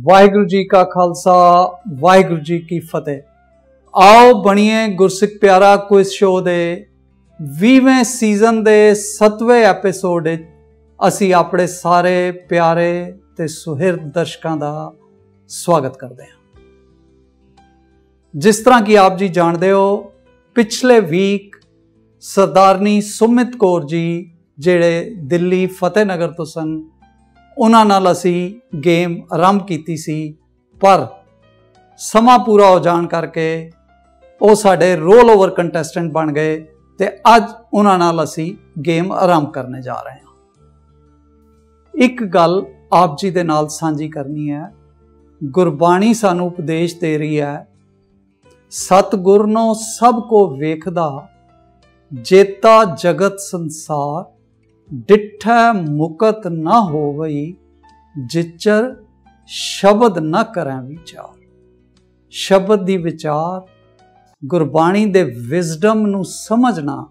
ਵਾਹਿਗੁਰੂ ਜੀ ਕਾ ਖਾਲਸਾ, ਵਾਹਿਗੁਰੂ ਜੀ ਕੀ ਫਤਿਹ। ਆਓ ਬਣੀਏ ਗੁਰਸਿੱਖ ਪਿਆਰਾ ਕੁਇਜ਼ ਸ਼ੋਅ ਦੇ 20ਵੇਂ ਸੀਜ਼ਨ ਦੇ 7ਵੇਂ ਐਪੀਸੋਡ ਵਿੱਚ ਅਸੀਂ ਆਪਣੇ ਸਾਰੇ ਪਿਆਰੇ ਤੇ ਸੁਹਿਰਦ ਦਰਸ਼ਕਾਂ ਦਾ ਸਵਾਗਤ ਕਰਦੇ ਹਾਂ। ਜਿਸ ਤਰ੍ਹਾਂ ਕਿ ਆਪ ਜੀ ਜਾਣਦੇ ਹੋ, ਪਿਛਲੇ ਵੀਕ ਸਰਦਾਰਨੀ ਸੁਮਿਤ ਕੌਰ ਜੀ, ਜਿਹੜੇ ਦਿੱਲੀ ਫਤਿਹਨਗਰ ਤੋਂ ਸਨ ਉਹਨਾਂ ਨਾਲ ਅਸੀਂ ਗੇਮ ਆਰੰਭ ਕੀਤੀ ਸੀ, ਪਰ ਸਮਾਂ ਪੂਰਾ ਹੋ ਜਾਣ ਕਰਕੇ ਉਹ ਸਾਡੇ ਰੋਲ ਓਵਰ ਕੰਟੈਸਟੈਂਟ ਬਣ ਗਏ ਤੇ ਅੱਜ ਉਹਨਾਂ ਨਾਲ ਅਸੀਂ ਗੇਮ ਆਰੰਭ ਕਰਨੇ ਜਾ ਰਹੇ ਹਾਂ। ਇੱਕ ਗੱਲ ਆਪ ਜੀ ਦੇ ਨਾਲ ਸਾਂਝੀ ਕਰਨੀ ਹੈ, ਗੁਰਬਾਣੀ ਸਾਨੂੰ ਉਪਦੇਸ਼ ਦੇ ਰਹੀ ਹੈ, ਸਤਿਗੁਰ ਨੂੰ ਸਭ ਕੋ ਵੇਖਦਾ, ਜੇਤਾ ਜਗਤ ਸੰਸਾਰ ਡਿਠੈ ਮੁਕਤ ਨਾ ਹੋਵਈ, ਜਿਚਰ ਸ਼ਬਦ ਨਾ ਕਰਾਂ ਵਿਚਾਰ। ਸ਼ਬਦ ਦੀ ਵਿਚਾਰ ਗੁਰਬਾਣੀ ਦੇ ਵਿਜ਼ਡਮ ਨੂੰ ਸਮਝਣਾ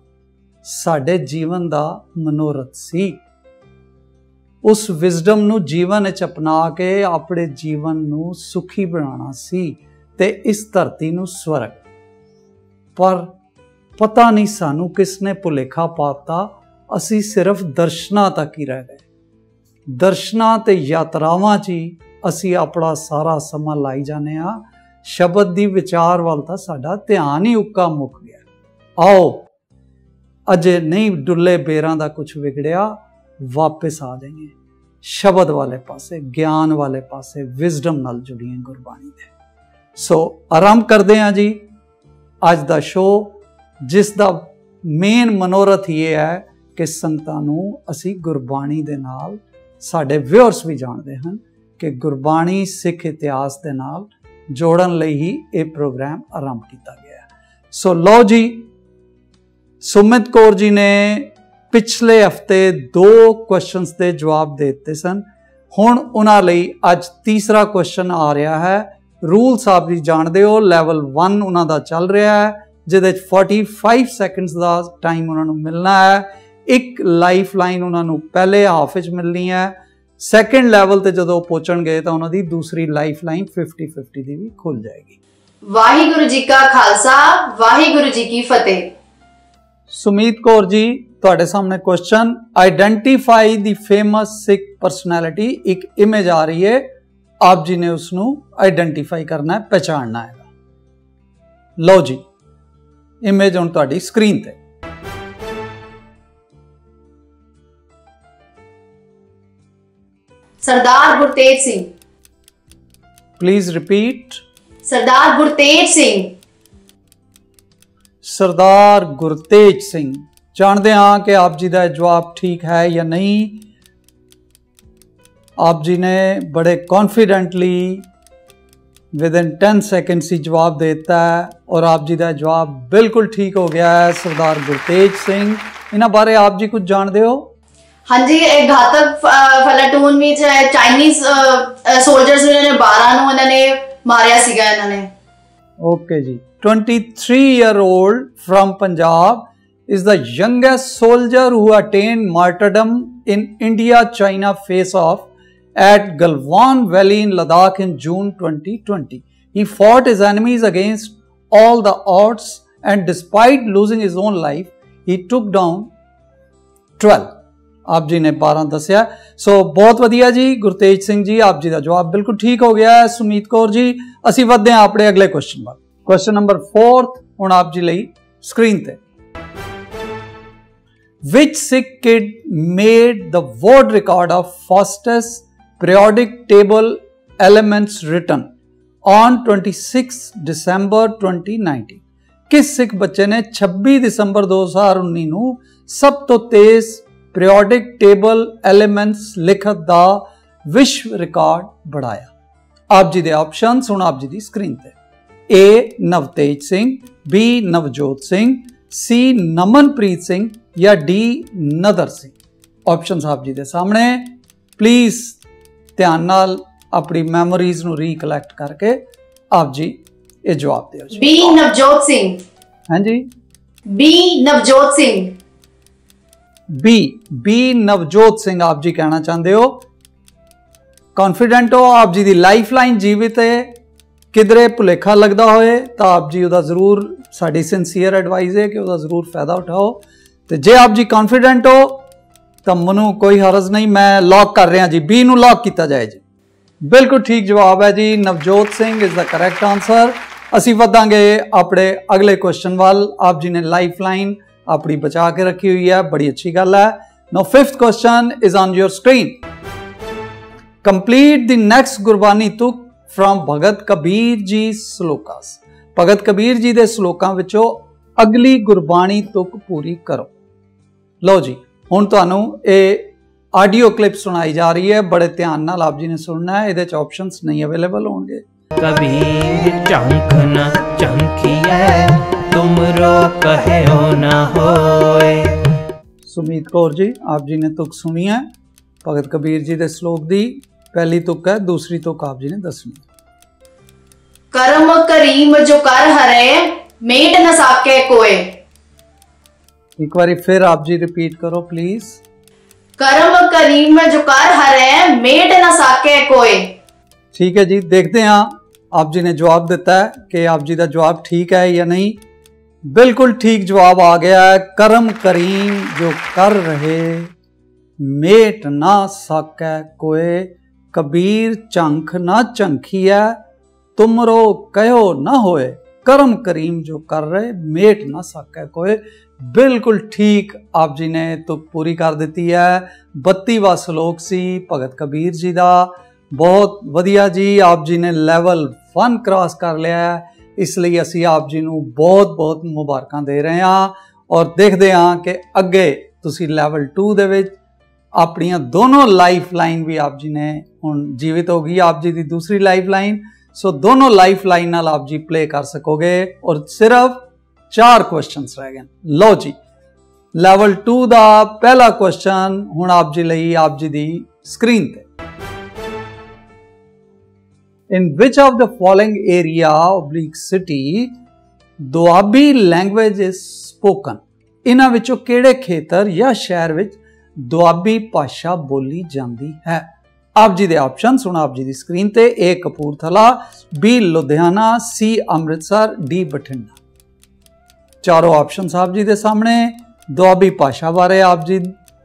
ਸਾਡੇ ਜੀਵਨ ਦਾ ਮਨੋਰਥ ਸੀ। ਉਸ ਵਿਜ਼ਡਮ ਨੂੰ ਜੀਵਨ ਵਿੱਚ ਅਪਣਾ ਕੇ ਆਪਣੇ ਜੀਵਨ ਨੂੰ ਸੁਖੀ ਬਣਾਉਣਾ ਸੀ ਤੇ ਇਸ ਧਰਤੀ ਨੂੰ ਸਵਰਗ। ਪਰ ਪਤਾ ਨਹੀਂ ਸਾਨੂੰ ਕਿਸ ਨੇ ਭੁਲੇਖਾ ਪਾਤਾ ਅਸੀਂ ਸਿਰਫ ਦਰਸ਼ਨਾ ਤੱਕ ਹੀ ਰਹਿ ਗਏ। ਦਰਸ਼ਨਾ ਤੇ ਯਾਤਰਾਵਾਂ 'ਚ ਹੀ ਅਸੀਂ ਆਪਣਾ ਸਾਰਾ ਸਮਾਂ ਲਾਈ ਜਾਂਦੇ ਆ ਸ਼ਬਦ ਦੀ ਵਿਚਾਰ ਵੱਲ ਤਾਂ ਸਾਡਾ ਧਿਆਨ ਹੀ ਉੱਕਾ ਮੁੱਕ ਗਿਆ। ਆਓ, ਅਜੇ ਨਹੀਂ ਡੁੱਲੇ ਬੇਰਾਂ ਦਾ ਕੁਝ ਵਿਗੜਿਆ, ਵਾਪਸ ਆ ਜਾਈਏ। ਸ਼ਬਦ ਵਾਲੇ ਪਾਸੇ, ਗਿਆਨ ਵਾਲੇ ਪਾਸੇ ਵਿਜ਼ਡਮ ਨਾਲ ਜੁੜੀਏ ਗੁਰਬਾਣੀ ਦੇ। ਸੋ ਆਰੰਭ ਕਰਦੇ ਹਾਂ ਜੀ। ਅੱਜ ਦਾ ਸ਼ੋਅ ਜਿਸ ਦਾ ਮੇਨ ਮਨੋਰਥ ਇਹ ਹੈ ਕਿ ਸੰਗਤਾਂ ਨੂੰ ਅਸੀਂ ਗੁਰਬਾਣੀ ਦੇ ਨਾਲ ਸਾਡੇ ਵਿਅਰਸ ਵੀ ਜਾਣਦੇ ਹਨ ਕਿ ਗੁਰਬਾਣੀ ਸਿੱਖ ਇਤਿਹਾਸ ਦੇ ਨਾਲ ਜੋੜਨ ਲਈ ਹੀ ਇਹ ਪ੍ਰੋਗਰਾਮ ਆਰੰਭ ਕੀਤਾ ਗਿਆ ਹੈ। ਸੋ ਲਓ ਜੀ, ਸੁਮਿਤ ਕੌਰ ਜੀ ਨੇ ਪਿਛਲੇ ਹਫ਼ਤੇ ਦੋ ਕੁਐਸਚਨਸ ਦੇ ਜਵਾਬ ਦੇ ਦਿੱਤੇ ਸਨ। ਹੁਣ ਉਹਨਾਂ ਲਈ ਅੱਜ ਤੀਸਰਾ ਕੁਐਸਚਨ ਆ ਰਿਹਾ ਹੈ। ਰੂਲਸ ਆਪ ਜੀ ਜਾਣਦੇ ਹੋ ਲੈਵਲ 1 ਉਹਨਾਂ ਦਾ ਚੱਲ ਰਿਹਾ ਹੈ, ਜਿਹਦੇ ਵਿੱਚ 45 ਸੈਕਿੰਡਸ ਦਾ ਟਾਈਮ ਉਹਨਾਂ ਨੂੰ ਮਿਲਣਾ ਹੈ। ਇੱਕ ਲਾਈਫ ਲਾਈਨ ਉਹਨਾਂ ਨੂੰ ਪਹਿਲੇ ਹਾਫ ਵਿੱਚ ਮਿਲਣੀ ਹੈ। ਸੈਕੰਡ ਲੈਵਲ ਤੇ ਜਦੋਂ ਪਹੁੰਚਣਗੇ ਤਾਂ ਉਹਨਾਂ ਦੀ ਦੂਸਰੀ ਲਾਈਫ ਲਾਈਨ 50 50 ਦੀ ਵੀ ਖੁੱਲ ਜਾਏਗੀ। ਵਾਹਿਗੁਰੂ ਜੀ ਕਾ ਖਾਲਸਾ ਵਾਹਿਗੁਰੂ ਜੀ ਕੀ ਫਤਿਹ। ਸੁਮੀਤ ਕੌਰ ਜੀ ਤੁਹਾਡੇ ਸਾਹਮਣੇ question identify the famous Sikh personality ਇੱਕ ਇਮੇਜ ਆ ਰਹੀ ਹੈ। ਆਪ ਜੀ ਨੇ ਉਸ ਨੂੰ ਆਈਡੈਂਟੀਫਾਈ ਕਰਨਾ ਹੈ ਪਛਾਣਨਾ ਹੈ ਲਓ ਜੀ ਇਮੇਜ ਹੁਣ ਤੁਹਾਡੀ ਸਕਰੀਨ ਤੇ। ਸਰਦਾਰ ਗੁਰਤੇਜ ਸਿੰਘ ਪਲੀਜ਼ ਰਿਪੀਟ ਸਰਦਾਰ ਗੁਰਤੇਜ ਸਿੰਘ ਸਰਦਾਰ ਗੁਰਤੇਜ ਸਿੰਘ ਜਾਣਦੇ ਹਾਂ ਕਿ ਆਪ ਜੀ ਦਾ ਜਵਾਬ ਠੀਕ ਹੈ ਜਾਂ ਨਹੀਂ ਆਪ ਜੀ ਨੇ ਬੜੇ ਕੌਨਫੀਡੈਂਟਲੀ ਵਿਦਨ 10 ਸੈਕਿੰਡਸ ਹੀ ਜਵਾਬ ਦਿੱਤਾ ਹੈ ਔਰ ਆਪ ਜੀ ਦਾ ਜਵਾਬ ਬਿਲਕੁਲ ਠੀਕ ਹੋ ਗਿਆ ਹੈ ਸਰਦਾਰ ਗੁਰਤੇਜ ਸਿੰਘ ਇਹਨਾਂ ਬਾਰੇ ਆਪ ਜੀ ਕੁਝ ਜਾਣਦੇ ਹੋ हाँ जी एक घातक फलाटून में चाइनीज सोल्जर्स ने बारह उन्होंने मारिया सीगा इन्होंने ओके जी 23 year old from Punjab is the youngest soldier who attained martyrdom in India-China face-off at Galwan Valley in Ladakh in June 2020. He fought his enemies against all the odds and despite losing his own life, he took down 12. ਆਪ ਜੀ ਨੇ 12 ਦੱਸਿਆ। ਸੋ ਬਹੁਤ ਵਧੀਆ ਜੀ ਗੁਰਤੇਜ ਸਿੰਘ ਜੀ, ਆਪ ਜੀ ਦਾ ਜਵਾਬ ਬਿਲਕੁਲ ਠੀਕ ਹੋ ਗਿਆ ਹੈ। ਸੁਮੀਤ ਕੌਰ ਜੀ, ਅਸੀਂ ਵਧਦੇ ਹਾਂ ਆਪਣੇ ਅਗਲੇ ਕੁਐਸਚਨ ਵੱਲ। ਕੁਐਸਚਨ ਨੰਬਰ 4 ਹੁਣ ਆਪ ਜੀ ਲਈ ਸਕਰੀਨ ਤੇ। Which Sikh kid made the world record of fastest periodic table elements written on 26 December 2019 ਕਿਸ ਸਿੱਖ ਬੱਚੇ ਨੇ 26 ਦਸੰਬਰ 2019 ਨੂੰ ਸਭ ਤੋਂ ਤੇਜ਼ ਪੀਰੀਓਡਿਕ ਟੇਬਲ ਐਲੀਮੈਂਟਸ ਲਿਖਤ ਦਾ ਵਿਸ਼ਵ ਰਿਕਾਰਡ ਬਣਾਇਆ। ਆਪ ਜੀ ਦੇ ਆਪਸ਼ਨਸ ਹੁਣ ਆਪ ਜੀ ਦੀ ਸਕਰੀਨ ਤੇ। A Navtej Singh B Navjot Singh C Namanpreet Singh ਜਾਂ ਡੀ ਨਦਰ ਸਿੰਘ। ਆਪਸ਼ਨਸ ਆਪ ਜੀ ਦੇ ਸਾਹਮਣੇ। ਪਲੀਜ਼ ਧਿਆਨ ਨਾਲ ਆਪਣੀ ਮੈਮੋਰੀਜ਼ ਨੂੰ ਰੀਕਲੈਕਟ ਕਰਕੇ ਆਪ ਜੀ ਇਹ ਜਵਾਬ ਦਿਓ ਜੀ। ਬੀ ਨਵਜੋਤ ਸਿੰਘ। ਹਾਂਜੀ। B Navjot Singh. B B Navjot Singh, ਆਪ ਜੀ ਕਹਿਣਾ ਚਾਹੁੰਦੇ ਹੋ? ਕੌਨਫੀਡੈਂਟ ਹੋ ਆਪ ਜੀ ਦੀ ਲਾਈਫਲਾਈਨ ਜੀਵਿਤ ਹੈ। ਕਿਧਰੇ ਭੁਲੇਖਾ ਲੱਗਦਾ ਹੋਏ, ਤਾਂ ਆਪ ਜੀ ਉਹਦਾ ਜ਼ਰੂਰ ਸਾਡੀ ਸਿੰਸੀਅਰ ਐਡਵਾਈਸ ਹੈ ਕਿ ਉਹਦਾ ਜ਼ਰੂਰ ਫਾਇਦਾ ਉਠਾਓ। ਤੇ ਜੇ ਆਪ ਜੀ ਕੌਨਫੀਡੈਂਟ ਹੋ, ਤਾਂ ਮਨੂੰ ਕੋਈ ਹਰਜ਼ ਨਹੀਂ, ਮੈਂ ਲੌਕ ਕਰ ਰਿਹਾ ਜੀ। ਬੀ ਨੂੰ ਲੌਕ ਕੀਤਾ ਜਾਏ ਜੀ। ਬਿਲਕੁਲ ਠੀਕ ਜਵਾਬ ਹੈ ਜੀ, Navjot Singh is the correct answer ਅਸੀਂ ਵਧਾਂਗੇ ਆਪਣੇ ਅਗਲੇ ਕੁਐਸਚਨ ਵੱਲ। ਆਪ ਜੀ ਨੇ ਲਾਈਫਲਾਈਨ ਆਪਣੀ ਬਚਾ ਕੇ ਰੱਖੀ ਹੋਈ ਹੈ, ਬੜੀ ਅੱਛੀ ਗੱਲ ਹੈ। Now fifth question is on your screen complete the next Gurbani ਤੁਕ ਫਰਮ ਭਗਤ ਕਬੀਰ ਜੀ ਸ਼ਲੋਕਾਸ ਭਗਤ ਕਬੀਰ ਜੀ ਦੇ ਸ਼ਲੋਕਾਂ ਵਿੱਚੋਂ ਅਗਲੀ ਗੁਰਬਾਣੀ ਤੁਕ ਪੂਰੀ ਕਰੋ। ਲਓ ਜੀ, ਹੁਣ ਤੁਹਾਨੂੰ ਇਹ ਆਡੀਓ ਕਲਿੱਪ ਸੁਣਾਈ ਜਾ ਰਹੀ ਹੈ। ਬੜੇ ਧਿਆਨ ਨਾਲ ਆਪ ਜੀ ਨੇ ਸੁਣਨਾ ਹੈ। ਇਹਦੇ ਚ ਆਪਸ਼ਨਸ ਨਹੀਂ ਅਵੇਲੇਬਲ ਹੋਣਗੇ। ਕਬੀਰ ਝੰਖ ਨ ਝੰਖੀਐ ਤੁਮਰੋ ਕਹਿਓ ਨ ਹੋਏ ਸੁਮੀਤ ਕੌਰ ਜੀ ਆਪ ਜੀ ਨੇ ਤੁਕ ਸੁਣੀ ਹੈ ਭਗਤ ਕਬੀਰ ਜੀ ਦੇ ਸ਼ਲੋਕ ਦੀ ਪਹਿਲੀ ਤੁਕ ਹੈ ਦੂਸਰੀ ਤੁਕ ਆਪ ਜੀ ਨੇ ਦੱਸਣੀ ਕਰਮ ਕਰੀਮ ਜੋ ਕਰ ਹਰੇ ਮੇਟ ਨ ਸਾਕੇ ਕੋਏ ਇੱਕ ਵਾਰੀ ਫਿਰ ਆਪ ਜੀ ਰਿਪੀਟ ਕਰੋ ਪਲੀਜ਼ ਕਰਮ ਕਰੀਮ ਜੋ ਕਰ ਹਰੇ ਮੇਟ ਨ ਸਾਕੇ ਕੋਏ ਠੀਕ ਹੈ ਜੀ ਦੇਖਦੇ ਹਾਂ ਆਪ ਜੀ ਨੇ ਜਵਾਬ ਦਿੱਤਾ ਹੈ ਕਿ ਆਪ ਜੀ ਦਾ ਜਵਾਬ ਠੀਕ ਹੈ ਜਾਂ ਨਹੀਂ। ਬਿਲਕੁਲ ਠੀਕ ਜਵਾਬ ਆ ਗਿਆ ਹੈ। ਕਰਮ ਕਰੀਮ ਜੋ ਕਰ ਰਹੇ, ਮੇਟ ਨਾ ਸਾਕੈ ਕੋਏ, ਕਬੀਰ ਝੰਖ ਨਾ ਝੰਖੀਐ, ਤੁਮਰੋ ਕਹਿਓ ਨਾ ਹੋਏ। ਕਰਮ ਕਰੀਮ ਜੋ ਕਰ ਰਹੇ, ਮੇਟ ਨਾ ਸਾਕੈ ਕੋਏ। ਬਿਲਕੁਲ ਠੀਕ ਆਪ ਜੀ ਨੇ ਤੁਕ ਪੂਰੀ ਕਰ ਦਿੱਤੀ ਹੈ। 32ਵਾਂ ਸ਼ਲੋਕ ਸੀ ਭਗਤ ਕਬੀਰ ਜੀ ਦਾ। ਬਹੁਤ ਵਧੀਆ ਜੀ, ਆਪ ਜੀ ਨੇ ਲੈਵਲ 1 ਕ੍ਰਾਸ ਕਰ ਲਿਆ ਹੈ। ਇਸ ਲਈ ਅਸੀਂ ਆਪ ਜੀ ਨੂੰ ਬਹੁਤ-ਬਹੁਤ ਮੁਬਾਰਕਾਂ ਦੇ ਰਹੇ ਹਾਂ ਔਰ ਦੇਖਦੇ ਹਾਂ ਕਿ ਅੱਗੇ ਤੁਸੀਂ ਲੈਵਲ 2 ਦੇ ਵਿੱਚ ਆਪਣੀਆਂ ਦੋਨੋਂ ਲਾਈਫ ਲਾਈਨ ਵੀ ਆਪ ਜੀ ਨੇ ਹੁਣ ਜੀਵਿਤ ਹੋ ਗਈ, ਆਪ ਜੀ ਦੀ ਦੂਸਰੀ ਲਾਈਫ ਲਾਈਨ ਸੋ ਦੋਨੋਂ ਲਾਈਫ ਲਾਈਨ ਨਾਲ ਆਪ ਜੀ ਪਲੇ ਕਰ ਸਕੋਗੇ ਔਰ ਸਿਰਫ ਚਾਰ ਕੁਐਸਚਨਸ ਰਹਿ ਗਏ। ਲਓ ਜੀ ਲੈਵਲ 2 ਦਾ ਪਹਿਲਾ ਕੁਐਸਚਨ ਹੁਣ ਆਪ ਜੀ ਲਈ ਆਪ ਜੀ ਦੀ ਸਕਰੀਨ ਤੇ। In which of the following area oblique city Doabi language is spoken ਇਹਨਾਂ ਵਿੱਚੋਂ ਕਿਹੜੇ ਖੇਤਰ ਜਾਂ ਸ਼ਹਿਰ ਵਿੱਚ ਦੁਆਬੀ ਭਾਸ਼ਾ ਬੋਲੀ ਜਾਂਦੀ ਹੈ ਆਪ ਜੀ ਦੇ ਆਪਸ਼ਨ ਸੁਣ ਆਪ ਜੀ ਦੀ ਸਕਰੀਨ ਤੇ A. Kapurthala B. Ludhiana C. Amritsar D. Bathinda ਚਾਰੋਂ ਆਪਸ਼ਨ ਆਪ ਜੀ ਦੇ ਸਾਹਮਣੇ ਦੁਆਬੀ ਭਾਸ਼ਾ ਬਾਰੇ ਆਪ ਜੀ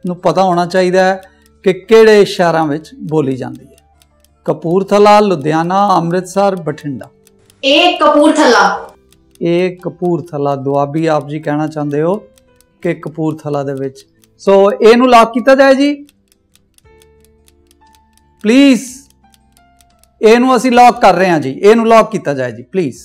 ਨੂੰ ਪਤਾ ਹੋਣਾ ਚਾਹੀਦਾ ਹੈ ਕਿ ਕਿਹੜੇ ਸ਼ਹਿਰਾਂ ਵਿੱਚ ਬੋਲੀ ਜਾਂਦੀ ਹੈ ਕਪੂਰਥਲਾ ਲੁਧਿਆਣਾ ਅੰਮ੍ਰਿਤਸਰ ਬਠਿੰਡਾ। ਇਹ ਕਪੂਰਥਲਾ। ਇਹ ਕਪੂਰਥਲਾ ਦੁਆਬੀ ਆਪ ਜੀ ਕਹਿਣਾ ਚਾਹੁੰਦੇ ਹੋ ਕਿ ਕਪੂਰਥਲਾ ਦੇ ਵਿੱਚ। ਸੋ ਇਹਨੂੰ ਲੌਕ ਕੀਤਾ ਜਾਏ ਜੀ। ਪਲੀਜ਼ ਇਹਨੂੰ ਅਸੀਂ ਲੌਕ ਕਰ ਰਹੇ ਹਾਂ ਜੀ। ਇਹਨੂੰ ਲੌਕ ਕੀਤਾ ਜਾਏ ਜੀ ਪਲੀਜ਼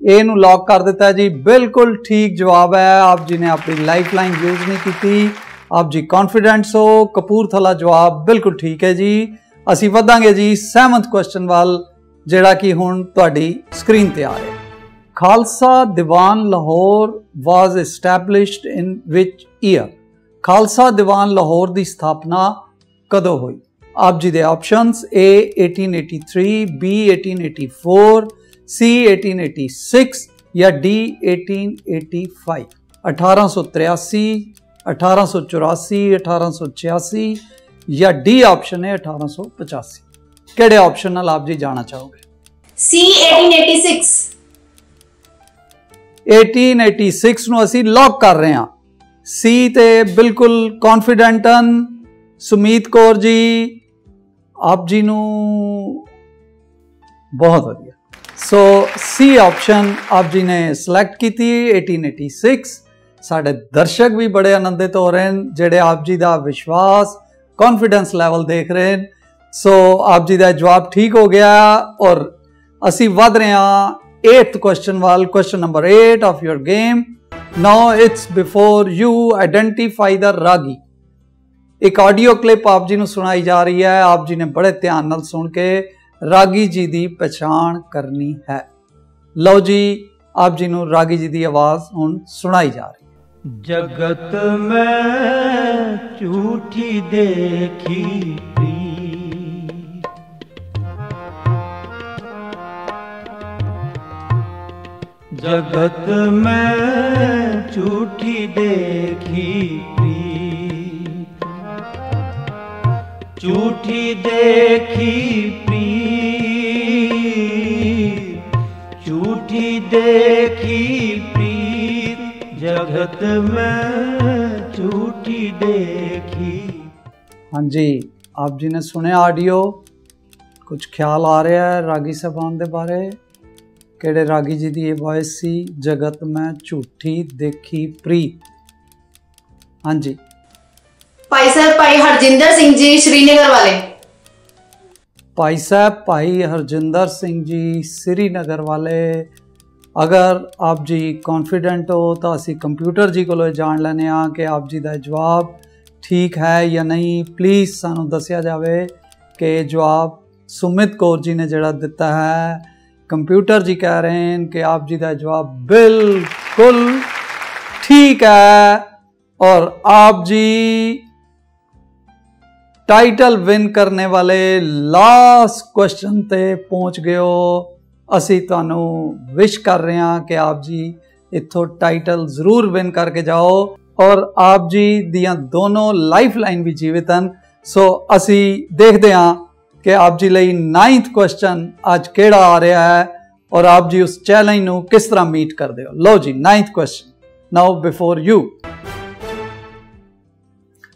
ਇਹਨੂੰ ਲੌਕ ਕਰ ਦਿੱਤਾ ਜੀ। ਬਿਲਕੁਲ ਠੀਕ ਜਵਾਬ ਹੈ। ਆਪ ਜੀ ਨੇ ਆਪਣੀ ਲਾਈਫ ਲਾਈਨ ਯੂਜ਼ ਨਹੀਂ ਕੀਤੀ। ਆਪ ਜੀ ਕੌਨਫੀਡੈਂਟਸ ਹੋ, ਕਪੂਰਥਲਾ ਜਵਾਬ ਬਿਲਕੁਲ ਠੀਕ ਹੈ ਜੀ। ਅਸੀਂ ਵਧਾਂਗੇ ਜੀ 7th ਕੁਐਸਚਨ ਵੱਲ, ਜਿਹੜਾ ਕਿ ਹੁਣ ਤੁਹਾਡੀ ਸਕਰੀਨ ਤੇ ਆ ਰਿਹਾ Khalsa Diwan Lahore was established in which year Khalsa Diwan Lahore ਦੀ ਸਥਾਪਨਾ ਕਦੋਂ ਹੋਈ? ਆਪ ਜੀ ਦੇ ਆਪਸ਼ਨਸ A 1883 B 1884 C 1886 ਜਾਂ D 1885 1883 1884 1886 ਜਾਂ ਡੀ ਆਪਸ਼ਨ ਹੈ 1885 ਕਿਹੜੇ ਆਪਸ਼ਨ ਨਾਲ ਆਪ ਜੀ ਜਾਣਾ ਚਾਹੋਗੇ? C 1886 1886 ਨੂੰ ਅਸੀਂ ਲੌਕ ਕਰ ਰਹੇ ਹਾਂ। ਸੀ ਤੇ ਬਿਲਕੁਲ ਕੌਨਫੀਡੈਂਟਨ ਸੁਮੀਤ ਕੌਰ ਜੀ ਆਪ ਜੀ ਨੂੰ ਬਹੁਤ ਵਧੀਆ। ਸੋ ਸੀ ਆਪਸ਼ਨ ਆਪ ਜੀ ਨੇ ਸਿਲੈਕਟ ਕੀਤੀ 1886 ਸਾਡੇ ਦਰਸ਼ਕ ਵੀ ਬੜੇ ਆਨੰਦਿਤ ਹੋ ਰਹੇ ਨੇ ਜਿਹੜੇ ਆਪ ਜੀ ਦਾ ਵਿਸ਼ਵਾਸ ਕੌਨਫੀਡੈਂਸ ਲੈਵਲ ਦੇਖ ਰਹੇ ਹਨ। ਸੋ ਆਪ ਜੀ ਦਾ ਜਵਾਬ ਠੀਕ ਹੋ ਗਿਆ ਔਰ ਅਸੀਂ ਵਧ ਰਹੇ ਹਾਂ 8th question ਵੱਲ, question ਨੰਬਰ 8 of your game now it's before you identify the ਰਾਗੀ ਇੱਕ ਆਡੀਓ ਕਲਿੱਪ ਆਪ ਜੀ ਨੂੰ ਸੁਣਾਈ ਜਾ ਰਹੀ ਹੈ। ਆਪ ਜੀ ਨੇ ਬੜੇ ਧਿਆਨ ਨਾਲ ਸੁਣ ਕੇ ਰਾਗੀ ਜੀ ਦੀ ਪਛਾਣ ਕਰਨੀ ਹੈ। ਲਓ ਜੀ, ਆਪ ਜੀ ਨੂੰ ਰਾਗੀ ਜੀ ਦੀ ਆਵਾਜ਼ ਹੁਣ ਸੁਣਾਈ ਜਾ ਰਹੀ ਜਗਤ ਮੈਂ ਝੂਠੀ ਦੇਖੀ ਪ੍ਰੀਤ। ਜਗਤ ਮੈਂ ਝੂਠੀ ਦੇਖੀ ਪ੍ਰੀਤ। ਝੂਠੀ ਦੇਖੀ ਪ੍ਰੀਤ। ਝੂਠੀ ਦੇਖੀ ਪ੍ਰੀਤ ਜਗਤ ਮੈਂ ਝੂਠੀ ਦੇਖੀ ਹਾਂਜੀ ਆਪ ਜੀ ਨੇ ਸੁਣਿਆ ਆਡੀਓ ਕੁਝ ਖਿਆਲ ਆ ਰਿਹਾ ਹੈ ਰਾਗੀ ਸਾਹਿਬਾਨ ਦੇ ਬਾਰੇ ਕਿਹੜੇ ਰਾਗੀ ਜੀ ਦੀ ਇਹ ਵੌਇਸ ਸੀ ਜਗਤ ਮੈਂ ਝੂਠੀ ਦੇਖੀ ਪ੍ਰੀਤ ਹਾਂਜੀ ਭਾਈ ਸਾਹਿਬ ਭਾਈ ਹਰਜਿੰਦਰ ਸਿੰਘ ਜੀ ਸ਼੍ਰੀਨਗਰ ਵਾਲੇ ਭਾਈ ਸਾਹਿਬ ਭਾਈ ਹਰਜਿੰਦਰ ਸਿੰਘ ਜੀ ਸ੍ਰੀਨਗਰ ਵਾਲੇ ਅਗਰ ਆਪ ਜੀ ਕੌਨਫੀਡੈਂਟ ਹੋ ਤਾਂ ਅਸੀਂ ਕੰਪਿਊਟਰ ਜੀ ਕੋਲੋਂ ਇਹ ਜਾਣ ਲੈਂਦੇ ਹਾਂ ਕਿ ਆਪ ਜੀ ਦਾ ਜਵਾਬ ਠੀਕ ਹੈ ਜਾਂ ਨਹੀਂ ਪਲੀਜ਼ ਸਾਨੂੰ ਦੱਸਿਆ ਜਾਵੇ ਕਿ ਇਹ ਜਵਾਬ ਸੁਮਿਤ ਕੌਰ ਜੀ ਨੇ ਜਿਹੜਾ ਦਿੱਤਾ ਹੈ ਕੰਪਿਊਟਰ ਜੀ ਕਹਿ ਰਹੇ ਹਨ ਕਿ ਆਪ ਜੀ ਦਾ ਜਵਾਬ ਬਿਲਕੁਲ ਠੀਕ ਹੈ ਔਰ ਆਪ ਜੀ ਟਾਈਟਲ ਵਿਨ ਕਰਨੇ ਵਾਲੇ ਲਾਸਟ ਕੁਐਸਚਨ ਤੇ ਪਹੁੰਚ ਗਏ ਹੋ ਅਸੀਂ ਤੁਹਾਨੂੰ ਵਿਸ਼ ਕਰ ਰਹੇ ਹਾਂ ਕਿ ਆਪ ਜੀ ਇੱਥੋਂ ਟਾਈਟਲ ਜ਼ਰੂਰ ਵਿਨ ਕਰਕੇ ਜਾਓ ਔਰ ਆਪ ਜੀ ਦੀਆਂ ਦੋਨੋਂ ਲਾਈਫ ਲਾਈਨ ਵੀ ਜੀਵਿਤ ਹਨ। ਸੋ ਅਸੀਂ ਦੇਖਦੇ ਹਾਂ ਕਿ ਆਪ ਜੀ ਲਈ 9th ਕੁਐਸਚਨ ਅੱਜ ਕਿਹੜਾ ਆ ਰਿਹਾ ਹੈ ਔਰ ਆਪ ਜੀ ਉਸ ਚੈਲੰਜ ਨੂੰ ਕਿਸ ਤਰ੍ਹਾਂ ਮੀਟ ਕਰਦੇ ਹੋ। ਲਓ ਜੀ 9th question now before you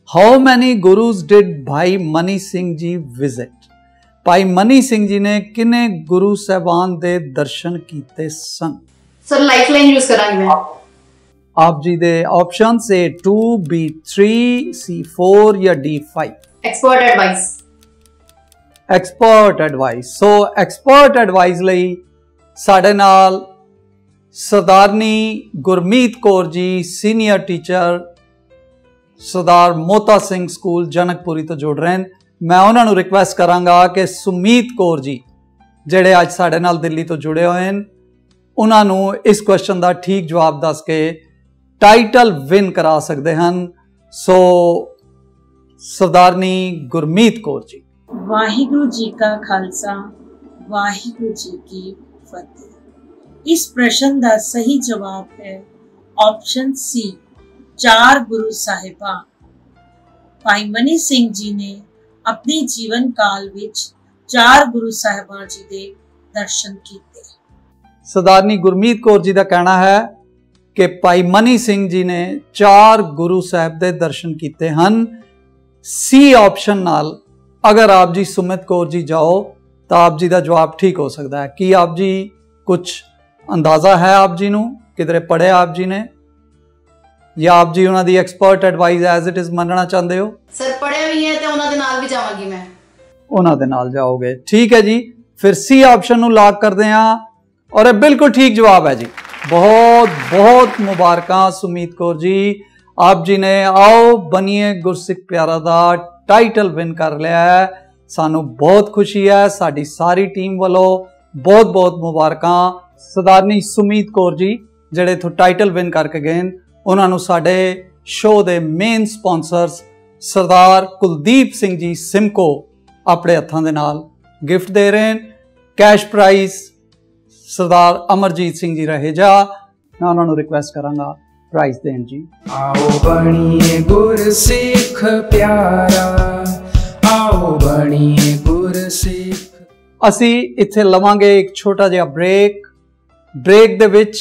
how many Gurus did Bhai Mani Singh ji visit Bhai money Singh ਜੀ ਨੇ ਕਿੰਨੇ ਗੁਰੂ ਸਾਹਿਬਾਨ ਦੇ ਦਰਸ਼ਨ ਕੀਤੇ ਸਨ? ਸਰ ਲਾਈਫਲਾਈਨ ਯੂਜ਼ ਕਰਾਂਗੀ ਮੈਂ। ਆਪ ਜੀ ਦੇ ਆਪਸ਼ਨਸ A 2 B 3 C 4 ਜਾਂ D 5 expert advice expert advice so expert advice ਲਈ ਸਾਡੇ ਨਾਲ Sardarni Gurmeet Kaur ji senior teacher Sardar Mota Singh school Janakpuri ਤੋਂ ਜੁੜ ਰਹੇ ਨੇ ਮੈਂ ਉਹਨਾਂ ਨੂੰ ਰਿਕਵੈਸਟ ਕਰਾਂਗਾ ਕਿ ਸੁਮੀਤ ਕੌਰ ਜੀ, ਜਿਹੜੇ ਅੱਜ ਸਾਡੇ ਨਾਲ ਦਿੱਲੀ ਤੋਂ ਜੁੜੇ ਹੋਏ ਹਨ, ਉਹਨਾਂ ਨੂੰ ਇਸ ਕੁਐਸਚਨ ਦਾ ਠੀਕ ਜਵਾਬ ਦੱਸ ਕੇ ਟਾਈਟਲ ਵਿਨ ਕਰਾ ਸਕਦੇ ਹਨ। ਸੋ, ਸਰਦਾਰਨੀ ਗੁਰਮੀਤ ਕੌਰ ਜੀ। ਵਾਹਿਗੁਰੂ ਜੀ ਕਾ ਖਾਲਸਾ, ਵਾਹਿਗੁਰੂ ਜੀ ਕੀ ਫਤਿਹ। ਇਸ ਪ੍ਰਸ਼ਨ ਦਾ ਸਹੀ ਜਵਾਬ ਹੈ ਆਪਸ਼ਨ ਸੀ ਚਾਰ ਗੁਰੂ ਸਾਹਿਬਾਂ। ਭਾਈ ਮਨੀ ਸਿੰਘ ਜੀ ਨੇ ਆਪਣੇ ਜੀਵਨ ਕਾਲ ਵਿੱਚ ਚਾਰ ਗੁਰੂ ਸਾਹਿਬਾਂ ਜੀ ਦੇ ਦਰਸ਼ਨ ਕੀਤੇ। ਸਰਦਾਰਨੀ ਗੁਰਮੀਤ ਕੌਰ ਜੀ ਦਾ ਕਹਿਣਾ ਹੈ ਕਿ ਭਾਈ ਮਨੀ ਸਿੰਘ ਜੀ ਨੇ ਚਾਰ ਗੁਰੂ ਸਾਹਿਬ ਦੇ ਦਰਸ਼ਨ ਕੀਤੇ ਹਨ। ਸੀ ਆਪਸ਼ਨ ਨਾਲ ਅਗਰ ਆਪ ਜੀ ਸੁਮਿਤ ਕੌਰ ਜੀ ਜਾਓ ਤਾਂ ਆਪ ਜੀ ਦਾ ਜਵਾਬ ਠੀਕ ਹੋ ਸਕਦਾ ਹੈ। ਕੀ ਆਪ ਜੀ ਕੁਝ ਅੰਦਾਜ਼ਾ ਹੈ ਆਪ ਜੀ ਨੂੰ? ਕਿਧਰੇ ਪੜਿਆ ਆਪ ਜੀ ਨੇ? ਜਾਂ ਆਪ ਜੀ ਉਹਨਾਂ ਦੀ expert advice as it is ਮੰਨਣਾ ਚਾਹੁੰਦੇ ਹੋ? ਸਰ ਪੜਿਆ ਹੈ ਤੇ ਉਹਨਾਂ ਦੇ ਨਾਲ ਵੀ ਜਾਵਾਂਗੀ ਮੈਂ। ਉਹਨਾਂ ਦੇ ਨਾਲ ਜਾਓਗੇ। ਠੀਕ ਹੈ ਜੀ। ਫਿਰ ਸੀ ਆਪਸ਼ਨ ਨੂੰ ਲਾਕ ਕਰਦੇ ਹਾਂ। ਔਰ ਇਹ ਬਿਲਕੁਲ ਠੀਕ ਜਵਾਬ ਹੈ ਜੀ। ਬਹੁਤ ਬਹੁਤ ਮੁਬਾਰਕਾਂ ਸੁਮੀਤ ਕੌਰ ਜੀ। ਆਪ ਜੀ ਨੇ ਆਓ, ਬਨੀਏ ਗੁਰਸਿੱਖ ਪਿਆਰਾ ਦਾ ਟਾਈਟਲ ਵਿਨ ਕਰ ਲਿਆ ਹੈ। ਸਾਨੂੰ ਬਹੁਤ ਖੁਸ਼ੀ ਹੈ। ਸਾਡੀ ਸਾਰੀ ਟੀਮ ਵੱਲੋਂ ਬਹੁਤ ਬਹੁਤ ਮੁਬਾਰਕਾਂ। ਸਦਾਰਨੀ ਸੁਮੀਤ ਕੌਰ ਜੀ, ਜਿਹੜੇ ਇਥੋਂ ਟਾਈਟਲ ਵਿਨ ਕਰਕੇ ਗਏ ਉਹਨਾਂ ਨੂੰ ਸਾਡੇ ਸ਼ੋਅ ਦੇ ਮੇਨ ਸਪਾਂਸਰਸ ਸਰਦਾਰ ਕੁਲਦੀਪ ਸਿੰਘ ਜੀ ਸਿਮਕੋ ਆਪਣੇ ਹੱਥਾਂ ਦੇ ਨਾਲ ਗਿਫਟ ਦੇ ਰਹੇ ਨੇ ਕੈਸ਼ ਪ੍ਰਾਈਜ਼ ਸਰਦਾਰ ਅਮਰਜੀਤ ਸਿੰਘ ਜੀ ਰਹੇਜਾ ਮੈਂ ਉਹਨਾਂ ਨੂੰ ਰਿਕੁਐਸਟ ਕਰਾਂਗਾ ਪ੍ਰਾਈਜ਼ ਦੇਣ ਜੀ। ਆਓ ਬਣੀਏ ਗੁਰਸਿੱਖ ਪਿਆਰਾ। ਆਓ ਬਣੀਏ ਗੁਰਸਿੱਖ। ਅਸੀਂ ਇੱਥੇ ਲਵਾਂਗੇ ਇੱਕ ਛੋਟਾ ਜਿਹਾ ਬ੍ਰੇਕ ਬ੍ਰੇਕ ਦੇ ਵਿੱਚ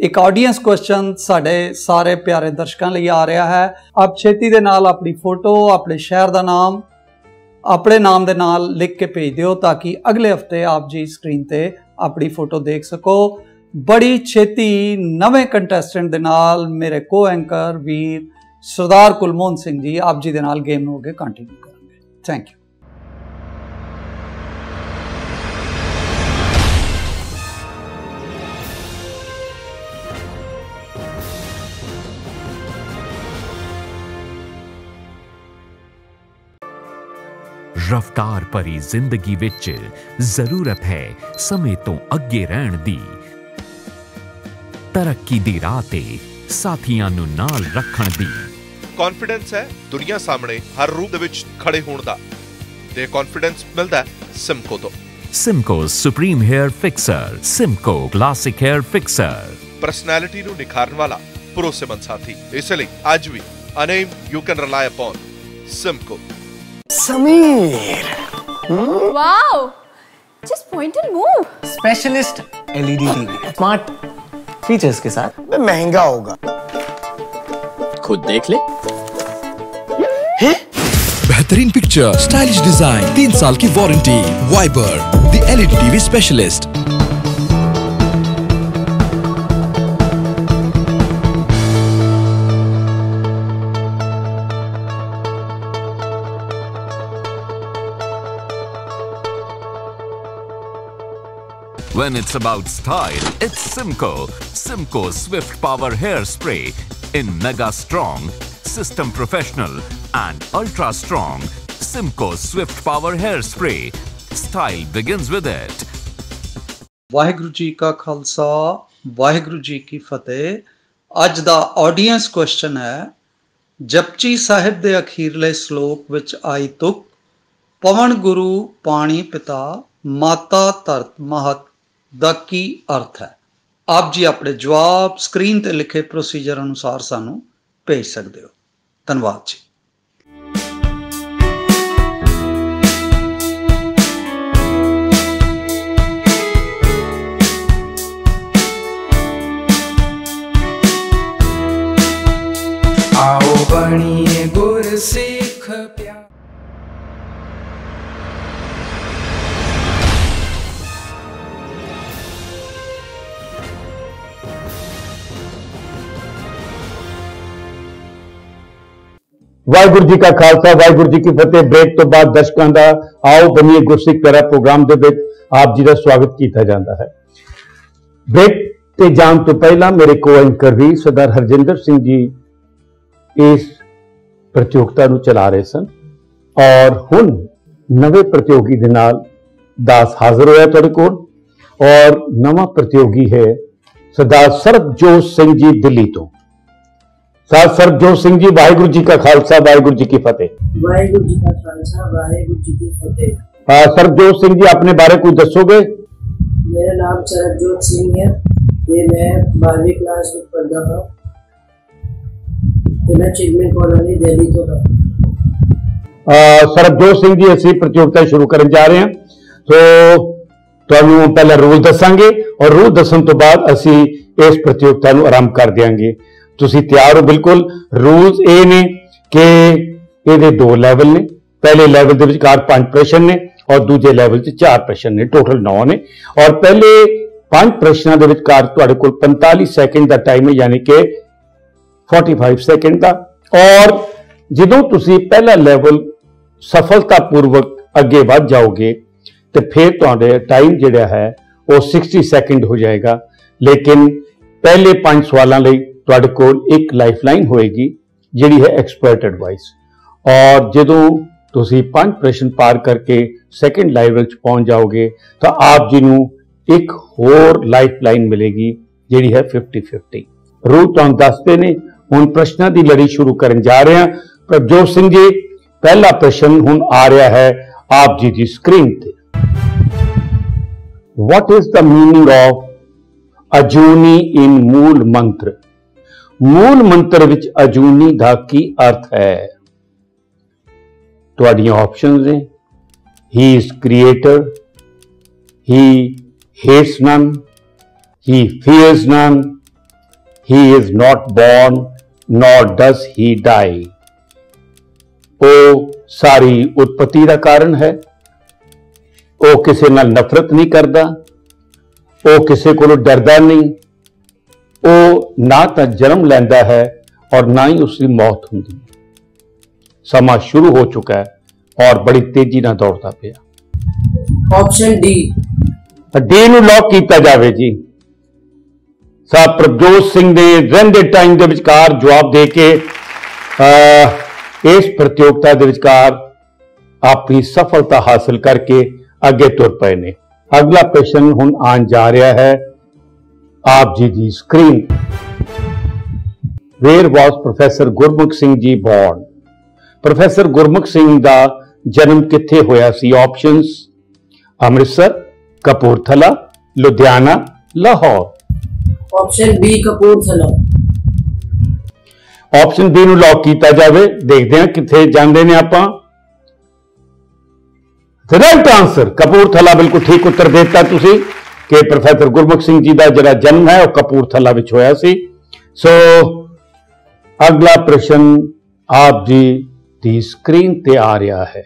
ਇੱਕ ਆਡੀਅנס ਕੁਐਸਚਨ ਸਾਡੇ ਸਾਰੇ ਪਿਆਰੇ ਦਰਸ਼ਕਾਂ ਲਈ ਆ ਰਿਹਾ ਹੈ। ਆਪ ਛੇਤੀ ਦੇ ਨਾਲ ਆਪਣੀ ਫੋਟੋ ਆਪਣੇ ਸ਼ਹਿਰ ਦਾ ਨਾਮ, ਆਪਣੇ ਨਾਮ ਦੇ ਨਾਲ ਲਿਖ ਕੇ ਭੇਜ ਦਿਓ ਤਾਂ ਕਿ ਅਗਲੇ ਹਫ਼ਤੇ ਆਪ ਜੀ ਸਕਰੀਨ ਤੇ ਆਪਣੀ ਫੋਟੋ ਦੇਖ ਸਕੋ। ਬੜੀ ਛੇਤੀ ਨਵੇਂ ਕੰਟੈਸਟੈਂਟ ਦੇ ਨਾਲ ਮੇਰੇ ਕੋ ਐਂਕਰ ਵੀਰ ਸਰਦਾਰ ਕੁਲਮੋਹਨ ਸਿੰਘ ਜੀ ਆਪ ਜੀ ਦੇ ਨਾਲ ਗੇਮ ਨੂੰ ਅੱਗੇ ਕੰਟੀਨਿਊ ਕਰਾਂਗੇ। ਥੈਂਕ ਯੂ ਰਫਤਾਰ ਭਰੀ ਜ਼ਿੰਦਗੀ ਵਿੱਚ ਜ਼ਰੂਰਤ ਹੈ ਸਮੇਂ ਤੋਂ ਅੱਗੇ ਰਹਿਣ ਦੀ। ਤਰੱਕੀ ਦੀ ਰਾਹ ਤੇ ਸਾਥੀਆਂ ਨੂੰ ਨਾਲ ਰੱਖਣ ਦੀ। ਕੌਨਫੀਡੈਂਸ ਹੈ ਦੁਨੀਆ ਸਾਹਮਣੇ ਹਰ ਰੂਪ ਦੇ ਵਿੱਚ ਖੜੇ ਹੋਣ ਦਾ। ਤੇ ਕੌਨਫੀਡੈਂਸ ਮਿਲਦਾ ਸਿਮਕੋ ਤੋਂ। Simco supreme hair fixer Simco classic hair fixer personality ਨੂੰ ਨਿਖਾਰਨ ਵਾਲਾ ਭਰੋਸੇਮੰਦ ਸਾਥੀ। ਇਸ ਲਈ ਅੱਜ ਵੀ a name you can rely upon Simco Sameer. Wow! Just point and move. Specialist LED TV smart features के साथ। मैं महँगा होगा। खुद देख ले। बेहतरीन पिक्चर स्टाइलिश डिज़ाइन तीन साल की warranty Viber the LED TV specialist When it's about style, it's Simcoe. Simcoe Swift Power Hairspray in Mega Strong, System Professional, and Ultra Strong. Simcoe Swift Power Hairspray. Style begins with it. Waheguru ji ਕਾ ਖਾਲਸਾ ਵਾਹਿਗੁਰੂ ਜੀ ਕੀ ਫਤਿਹ ਅੱਜ ਦਾ audience question ਹੈ ਜਪਜੀ ਸਾਹਿਬ ਦੇ ਅਖੀਰਲੇ ਸ਼ਲੋਕ ਵਿੱਚ ਆਈ ਤੁਕ ਪਵਨ ਗੁਰੂ ਪਾਣੀ ਪਿਤਾ ਮਾਤਾ ਧਰਤ ਮਹਤ ਦਾ ਕੀ ਅਰਥ ਹੈ? ਆਪ ਜੀ ਆਪਣੇ ਜਵਾਬ ਸਕਰੀਨ ਤੇ ਲਿਖੇ ਪ੍ਰੋਸੀਜਰ ਅਨੁਸਾਰ ਸਾਨੂੰ ਭੇਜ ਸਕਦੇ ਹੋ। ਧੰਨਵਾਦ ਜੀ। ਵਾਹਿਗੁਰੂ ਜੀ ਕਾ ਖਾਲਸਾ, ਵਾਹਿਗੁਰੂ ਜੀ ਕੀ ਫਤਿਹ। ਬ੍ਰੇਕ ਤੋਂ ਬਾਅਦ ਦਰਸ਼ਕਾਂ ਦਾ ਆਓ ਬਨੀਏ ਗੁਰਸਿੱਖ ਪਿਆਰਾ ਪ੍ਰੋਗਰਾਮ ਦੇ ਵਿੱਚ ਆਪ ਜੀ ਦਾ ਸਵਾਗਤ ਕੀਤਾ ਜਾਂਦਾ ਹੈ। ਬ੍ਰੇਕ ਤੇ ਜਾਣ ਤੋਂ ਪਹਿਲਾਂ ਮੇਰੇ ਕੋ ਐਂਕਰ ਵੀ ਸਰਦਾਰ ਹਰਜਿੰਦਰ ਸਿੰਘ ਜੀ ਇਸ ਪ੍ਰਤੀਯੋਗਤਾ ਨੂੰ ਚਲਾ ਰਹੇ ਸਨ ਔਰ ਹੁਣ ਨਵੇਂ ਪ੍ਰਤੀਯੋਗੀ ਦੇ ਨਾਲ ਦਾਸ ਹਾਜ਼ਰ ਹੋਇਆ ਤੁਹਾਡੇ ਕੋਲ ਔਰ ਨਵਾਂ ਪ੍ਰਤੀਯੋਗੀ ਹੈ ਸਰਦਾਰ ਸਰਬਜੋਤ ਸਿੰਘ ਜੀ ਦਿੱਲੀ ਤੋਂ। ਸਰ ਸਰਬਜੋਤ ਸਿੰਘ ਜੀ ਵਾਹਿਗੁਰੂ ਜੀ ਕਾ ਖਾਲਸਾ ਵਾਹਿਗੁਰੂ ਜੀ ਕੀ ਫਤਿਹ ਵਾਹਿਗੁਰੂ ਜੀ ਕਾ ਖਾਲਸਾ ਵਾਹਿਗੁਰੂ ਜੀ ਕੀ ਫਤਿਹ ਅਹ ਸਰਬਜੋਤ ਸਿੰਘ ਜੀ ਆਪਣੇ ਬਾਰੇ ਕੁਝ ਦੱਸੋਗੇ ਮੇਰਾ ਨਾਮ ਸਰਬਜੋਤ ਸਿੰਘ ਹੈ ਤੇ ਮੈਂ 12ਵੀਂ ਕਲਾਸ ਵਿੱਚ ਪੜ੍ਹਦਾ ਹਾਂ ਤੇ ਮੈਂ ਚਿਲਮਨ ਕਲੋਨੀ ਦਿੱਲੀ ਤੋਂ ਹਾਂ ਅਹ ਸਰਬਜੋਤ ਸਿੰਘ ਜੀ ਅਸੀਂ ਪ੍ਰਤੀਯੋਗਤਾ ਸ਼ੁਰੂ ਕਰਨ ਜਾ ਰਹੇ ਹਾਂ ਸੋ ਤੁਹਾਨੂੰ ਪਹਿਲਾਂ ਰੂਲ ਦੱਸਾਂਗੇ ਔਰ ਰੂਲ ਦੱਸਣ ਤੋਂ ਬਾਅਦ ਅਸੀਂ ਇਸ ਪ੍ਰਤੀਯੋਗਤਾ ਨੂੰ ਆਰੰਭ ਕਰ ਦਿਆਂਗੇ ਤੁਸੀਂ ਤਿਆਰ ਹੋ, ਬਿਲਕੁਲ। ਰੂਲਸ ਇਹ ਨੇ ਕਿ ਇਹਦੇ ਦੋ ਲੈਵਲ ਨੇ। ਪਹਿਲੇ ਲੈਵਲ ਦੇ ਵਿਚਕਾਰ ਪੰਜ ਪ੍ਰਸ਼ਨ ਨੇ ਔਰ ਦੂਜੇ ਲੈਵਲ 'ਚ ਚਾਰ ਪ੍ਰਸ਼ਨ ਨੇ। ਟੋਟਲ 9 ਨੇ। ਔਰ ਪਹਿਲੇ ਪੰਜ ਪ੍ਰਸ਼ਨਾਂ ਦੇ ਵਿਚਕਾਰ ਤੁਹਾਡੇ ਕੋਲ 45 ਸੈਕਿੰਡ ਦਾ ਟਾਈਮ ਹੈ, ਯਾਨੀ ਕਿ 45 ਸੈਕਿੰਡ ਦਾ। ਔਰ ਜਦੋਂ ਤੁਸੀਂ ਪਹਿਲਾ ਲੈਵਲ ਸਫਲਤਾਪੂਰਵਕ ਅੱਗੇ ਵੱਧ ਜਾਓਗੇ, ਤੇ ਫਿਰ ਤੁਹਾਡੇ ਟਾਈਮ ਜਿਹੜਾ ਹੈ, ਉਹ 60 ਸੈਕਿੰਡ ਹੋ ਜਾਏਗਾ। ਲੇਕਿਨ ਪਹਿਲੇ ਪੰਜ ਸਵਾਲਾਂ ਲਈ ਤੁਹਾਡੇ ਕੋਲ ਇੱਕ ਲਾਈਫਲਾਈਨ ਹੋਏਗੀ, ਜਿਹੜੀ ਹੈ ਐਕਸਪਰਟ ਐਡਵਾਈਸ ਔਰ ਜਦੋਂ ਤੁਸੀਂ ਪੰਜ ਪ੍ਰਸ਼ਨ ਪਾਰ ਕਰਕੇ ਸੈਕੰਡ ਲੈਵਲ 'ਚ ਪਹੁੰਚ ਜਾਓਗੇ, ਤਾਂ ਆਪ ਜੀ ਨੂੰ ਇੱਕ ਹੋਰ ਲਾਈਫਲਾਈਨ ਮਿਲੇਗੀ, ਜਿਹੜੀ ਹੈ 50 50 ਰੂਲ ਤੁਹਾਨੂੰ ਦੱਸਦੇ ਨੇ, ਹੁਣ ਪ੍ਰਸ਼ਨਾਂ ਦੀ ਲੜੀ ਸ਼ੁਰੂ ਕਰਨ ਜਾ ਰਹੇ ਹਾਂ। ਪ੍ਰਭਜੋਤ ਸਿੰਘ ਜੀ ਪਹਿਲਾ ਪ੍ਰਸ਼ਨ ਹੁਣ ਆ ਰਿਹਾ ਹੈ ਆਪ ਜੀ ਦੀ ਸਕਰੀਨ ਤੇ। What is the meaning of ਅਜੂਨੀ ਇਨ ਮੂਲ ਮੰਤਰ ਮੂਲ ਮੰਤਰ ਵਿੱਚ ਅਜੂਨੀ ਦਾ ਕੀ ਅਰਥ ਹੈ? ਤੁਹਾਡੀਆਂ ਆਪਸ਼ਨਸ ਨੇ। He is creator. He hates none. He fears none. He is not born, nor does he die. ਉਹ ਸਾਰੀ ਉਤਪਤੀ ਦਾ ਕਾਰਨ ਹੈ। ਉਹ ਕਿਸੇ ਨਾਲ ਨਫ਼ਰਤ ਨਹੀਂ ਕਰਦਾ। ਉਹ ਕਿਸੇ ਕੋਲੋਂ ਡਰਦਾ ਨਹੀਂ। ਉਹ ਨਾ ਤਾਂ ਜਨਮ ਲੈਂਦਾ ਹੈ ਔਰ ਨਾ ਹੀ ਉਸ ਦੀ ਮੌਤ ਹੁੰਦੀ ਹੈ। ਸਮਾਂ ਸ਼ੁਰੂ ਹੋ ਚੁੱਕਾ ਹੈ ਔਰ ਬੜੀ ਤੇਜ਼ੀ ਨਾਲ ਦੌੜਦਾ ਪਿਆ। ਆਪਸ਼ਨ ਡੀ ਡੀ ਨੂੰ ਲੌਕ ਕੀਤਾ ਜਾਵੇ ਜੀ। ਸਾਹਿਬ ਪ੍ਰਭਜੋਤ ਸਿੰਘ ਦੇ ਰਹਿੰਦੇ ਟਾਈਮ ਦੇ ਵਿਚਕਾਰ ਜਵਾਬ ਦੇ ਕੇ ਇਸ ਪ੍ਰਤੀਯੋਗਤਾ ਦੇ ਵਿਚਕਾਰ ਆਪਣੀ ਸਫਲਤਾ ਹਾਸਲ ਕਰਕੇ ਅੱਗੇ ਤੁਰ ਪਏ ਨੇ। ਅਗਲਾ ਪ੍ਰਸ਼ਨ ਹੁਣ ਆਉਣ ਜਾ ਰਿਹਾ ਹੈ। ਆਪ ਜੀ ਦੀ screen where was professor Gurmukh Singh ji born professor Gurmukh Singh ਦਾ ਜਨਮ ਕਿੱਥੇ ਹੋਇਆ ਸੀ? Options Amritsar Kapurthala Ludhiana Lahore. Option B Kapurthala. Option B ਨੂੰ ਲੌਕ ਕੀਤਾ ਜਾਵੇ। ਦੇਖਦੇ ਹਾਂ ਕਿੱਥੇ ਜਾਂਦੇ ਨੇ ਆਪਾਂ। Right answer Kapurthala. ਬਿਲਕੁਲ ਠੀਕ ਉੱਤਰ ਦਿੱਤਾ ਤੁਸੀਂ। ਕਿ ਪ੍ਰੋਫੈਸਰ ਗੁਰਮੁਖ ਸਿੰਘ ਜੀ ਦਾ ਜਿਹੜਾ ਜਨਮ ਹੈ, ਉਹ ਕਪੂਰਥਲਾ ਵਿੱਚ ਹੋਇਆ ਸੀ। ਸੋ ਅਗਲਾ ਪ੍ਰਸ਼ਨ ਆਪ ਜੀ ਦੀ ਸਕਰੀਨ ਤੇ ਆ ਰਿਹਾ ਹੈ।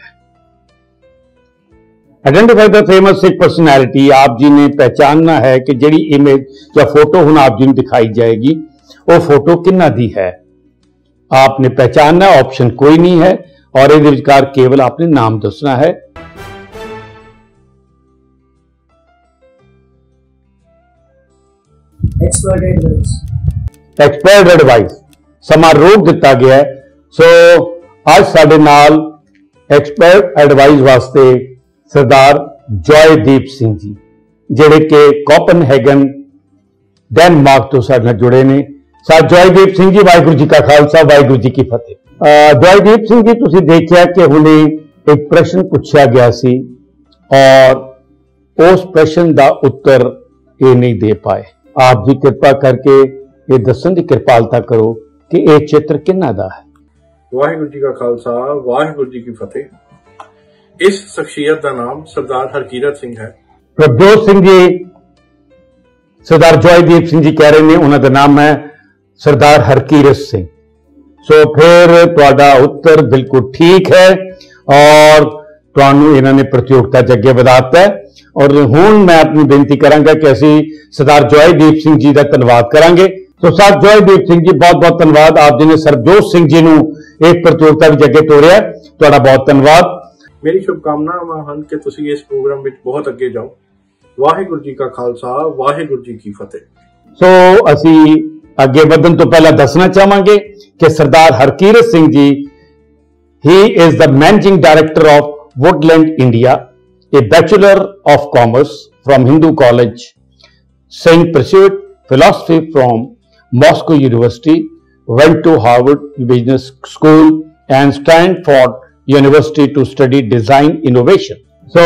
Identify the famous Sikh personality ਆਪ ਜੀ ਨੇ पहचानना ਹੈ ਕਿ ਜਿਹੜੀ ਇਮੇਜ ਜਾਂ ਫੋਟੋ ਹੁਣ ਆਪ ਜੀ ਨੂੰ ਦਿਖਾਈ ਜਾਏਗੀ, ਉਹ ਫੋਟੋ ਕਿੰਨਾ ਦੀ ਹੈ? आपने पहचानना ऑप्शन ਕੋਈ ਨਹੀਂ ਹੈ, ਔਰ ਇਹਦੇ ਵਿਚਕਾਰ ਕੇਵਲ ਆਪਨੇ ਨਾਮ ਦੱਸਣਾ ਹੈ। ਐਕਸਪਰਟ ਐਡਵਾਈਸ ਐਕਸਪਰਟ ਐਡਵਾਈਸ ਸਮਾਰੋਹ ਦਿੱਤਾ ਗਿਆ ਹੈ। ਸੋ ਅੱਜ ਸਾਡੇ ਨਾਲ ਐਕਸਪਰਟ ਐਡਵਾਈਸ ਵਾਸਤੇ ਸਰਦਾਰ ਜੋਇਦੀਪ ਸਿੰਘ ਜੀ, ਜਿਹੜੇ ਕਿ ਕੋਪਨਹੈਗਨ ਡੈਨਮਾਰਕ ਤੋਂ ਸਾਡੇ ਨਾਲ ਜੁੜੇ ਨੇ। ਸਰ ਜੋਇਦੀਪ ਸਿੰਘ ਜੀ, ਵਾਹਿਗੁਰੂ ਜੀ ਕਾ ਖਾਲਸਾ, ਵਾਹਿਗੁਰੂ ਜੀ ਕੀ ਫਤਿਹ। ਜੋਇਦੀਪ ਸਿੰਘ ਜੀ, ਤੁਸੀਂ ਦੇਖਿਆ ਕਿ ਹੁਣੇ ਇੱਕ ਪ੍ਰਸ਼ਨ ਪੁੱਛਿਆ ਗਿਆ ਸੀ ਔਰ ਉਸ ਪ੍ਰਸ਼ਨ ਦਾ ਉੱਤਰ ਇਹ ਨਹੀਂ ਦੇ ਪਾਏ। ਆਪ ਜੀ ਕਿਰਪਾ ਕਰਕੇ ਇਹ ਦੱਸਣ ਦੀ ਕਿਰਪਾਲਤਾ ਕਰੋ ਕਿ ਇਹ ਚਿੱਤਰ ਕਿੰਨਾ ਦਾ ਹੈ? ਵਾਹਿਗੁਰੂ ਜੀ ਕਾ ਖਾਲਸਾ ਵਾਹਿਗੁਰੂ ਜੀ ਕੀ ਫਤਿਹ। ਇਸ ਸ਼ਖਸੀਅਤ ਦਾ ਨਾਮ ਸਰਦਾਰ ਹਰਕੀਰਤ ਸਿੰਘ ਹੈ। ਪ੍ਰਭਜੋਤ ਸਿੰਘ ਜੀ ਸਰਦਾਰ ਜੋਇਦੀਪ ਸਿੰਘ ਜੀ ਕਹਿ ਰਹੇ ਨੇ ਉਹਨਾਂ ਦਾ ਨਾਮ ਹੈ ਸਰਦਾਰ ਹਰਕੀਰਤ ਸਿੰਘ। ਸੋ ਫਿਰ ਤੁਹਾਡਾ ਉੱਤਰ ਬਿਲਕੁਲ ਠੀਕ ਹੈ ਔਰ ਤੁਹਾਨੂੰ ਇਹਨਾਂ ਨੇ ਪ੍ਰਤੀਯੋਗਤਾ 'ਚ ਅੱਗੇ ਵਧਾਤਾ ਔਰ ਹੁਣ ਮੈਂ ਆਪਣੀ ਬੇਨਤੀ ਕਰਾਂਗਾ ਕਿ ਅਸੀਂ ਸਰਦਾਰ ਜੋਇਦੀਪ ਸਿੰਘ ਜੀ ਦਾ ਧੰਨਵਾਦ ਕਰਾਂਗੇ। ਸੋ ਸਰ ਜੋਇਦੀਪ ਸਿੰਘ ਜੀ ਬਹੁਤ ਬਹੁਤ ਧੰਨਵਾਦ। ਆਪ ਜੀ ਨੇ ਸਰਜੋਤ ਸਿੰਘ ਜੀ ਨੂੰ ਇਸ ਪ੍ਰਤੀਯੋਗਤਾ ਵਿੱਚ ਅੱਗੇ ਤੋਰਿਆ। ਤੁਹਾਡਾ ਬਹੁਤ ਧੰਨਵਾਦ। ਮੇਰੀ ਸ਼ੁਭਕਾਮਨਾਵਾਂ ਹਨ ਕਿ ਤੁਸੀਂ ਇਸ ਪ੍ਰੋਗਰਾਮ ਵਿੱਚ ਬਹੁਤ ਅੱਗੇ ਜਾਓ। ਵਾਹਿਗੁਰੂ ਜੀ ਕਾ ਖਾਲਸਾ ਵਾਹਿਗੁਰੂ ਜੀ ਕੀ ਫਤਿਹ। ਸੋ ਅਸੀਂ ਅੱਗੇ ਵਧਣ ਤੋਂ ਪਹਿਲਾਂ ਦੱਸਣਾ ਚਾਹਾਂਗੇ ਕਿ Sardar Harkirat Singh ji he is the managing director of Woodland India, a bachelor of commerce from Hindu College. Singh pursued philosophy from Moscow University, went to Harvard Business School and Stanford University to study design innovation. So,